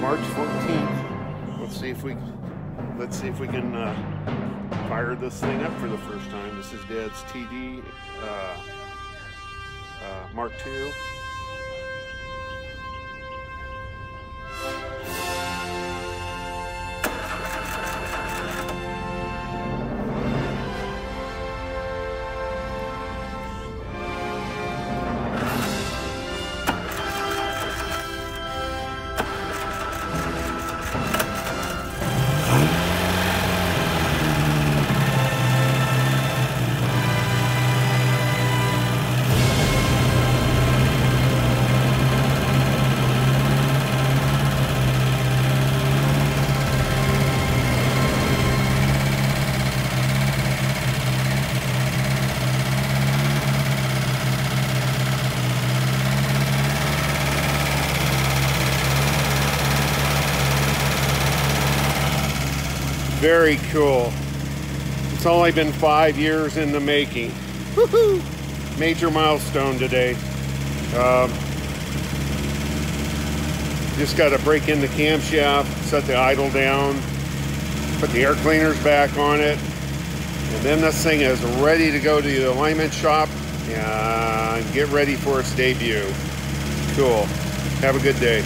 March 14th. Let's see if we let's see if we can uh, fire this thing up for the first time. This is Dad's TD uh, uh, Mark II. Very cool. It's only been five years in the making. Major milestone today. Um, just got to break in the camshaft, set the idle down, put the air cleaners back on it, and then this thing is ready to go to the alignment shop and get ready for its debut. Cool. Have a good day.